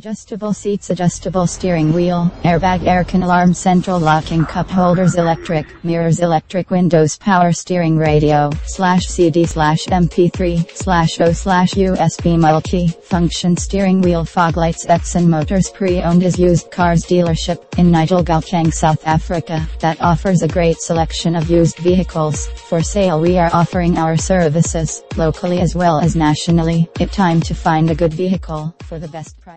Adjustable seats, adjustable steering wheel, airbag, air can alarm, central locking cup holders, electric, mirrors, electric windows, power steering radio, slash CD slash MP3, slash O slash USB multi, function steering wheel, fog lights, Epson Motors pre-owned is used cars dealership in Nigel Gauteng, South Africa, that offers a great selection of used vehicles. For sale we are offering our services, locally as well as nationally. It time to find a good vehicle, for the best price.